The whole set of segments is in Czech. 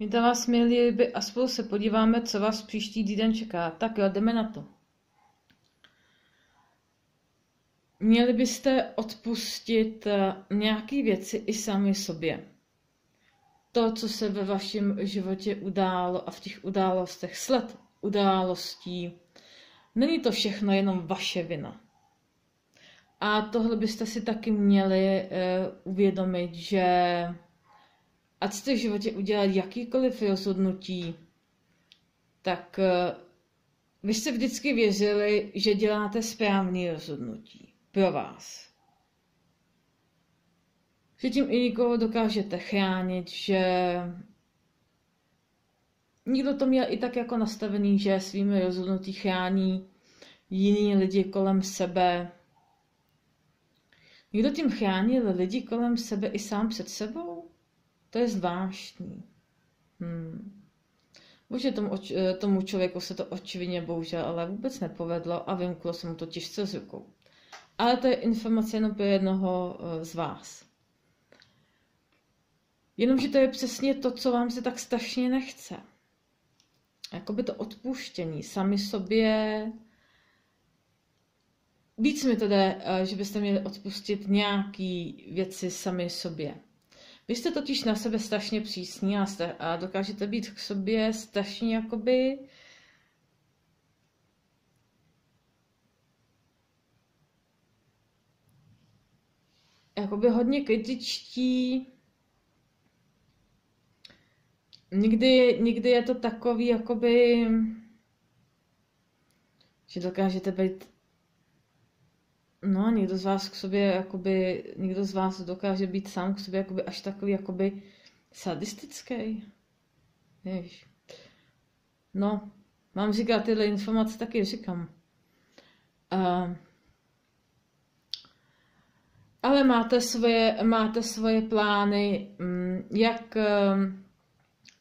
Vítám vás, milí ryby, a spolu se podíváme, co vás příští týden čeká. Tak jo, jdeme na to. Měli byste odpustit eh, nějaké věci i sami sobě. To, co se ve vašem životě událo a v těch událostech, sled událostí, není to všechno jenom vaše vina. A tohle byste si taky měli uh, uvědomit, že ať jste v životě udělali jakýkoliv rozhodnutí, tak uh, vy jste vždycky věřili, že děláte správné rozhodnutí pro vás. Že tím i nikoho dokážete chránit, že nikdo to měl i tak jako nastavený, že svými rozhodnutí chrání jiný lidi kolem sebe. Někdo tím chránil lidi kolem sebe i sám před sebou? To je zvláštní. Hmm. Bože, tomu, tomu člověku se to očividně bohužel ale vůbec nepovedlo a vymklo se mu to těžce z rukou. Ale to je informace jenom pro jednoho eh, z vás. Jenomže to je přesně to, co vám se tak strašně nechce. Jakoby to odpuštění sami sobě. Víc mi to jde, eh, že byste měli odpustit nějaký věci sami sobě. Vy jste totiž na sebe strašně přísní a, a dokážete být k sobě strašně jakoby jakoby hodně kritičtí. Někdy, někdy je to takový, jakoby, že dokážete být No, někdo z vás k sobě, jakoby, někdo z vás dokáže být sám k sobě jakoby až takový, jakoby sadistický. Jež. No, mám říkat tyhle informace, taky říkám. Uh, ale máte svoje, máte svoje plány, mm, jak um,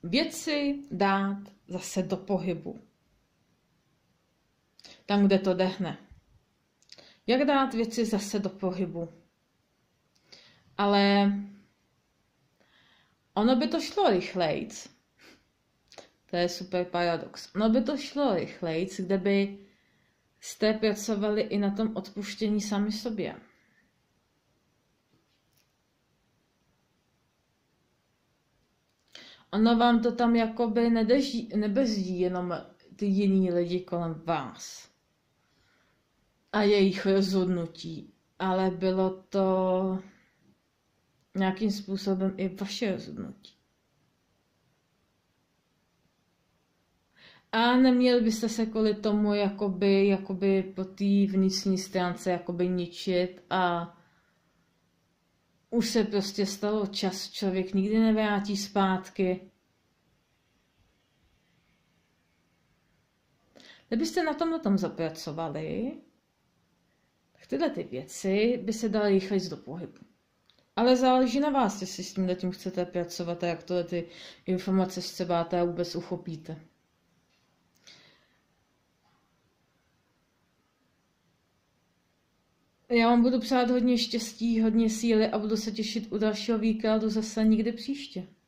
věci dát zase do pohybu. Tam, kde to dehne. Jak dát věci zase do pohybu. Ale ono by to šlo rychlejc. To je super paradox. Ono by to šlo rychlejc, kde by jste pracovali i na tom odpuštění sami sobě. Ono vám to tam jakoby nebezdí jenom ty jiný lidi kolem vás a jejich rozhodnutí, ale bylo to nějakým způsobem i vaše rozhodnutí. A neměli byste se kvůli tomu jakoby, jakoby po té vnitřní stránce jakoby ničit a už se prostě stalo čas, člověk nikdy nevrátí zpátky. Kdybyste na tomhle tom zapracovali, Tyhle ty věci by se daly rychleji do pohybu. Ale záleží na vás, jestli s tím tím chcete pracovat a jak tohle ty informace zcebáte a vůbec uchopíte. Já vám budu přát hodně štěstí, hodně síly a budu se těšit u dalšího výkladu zase někdy příště.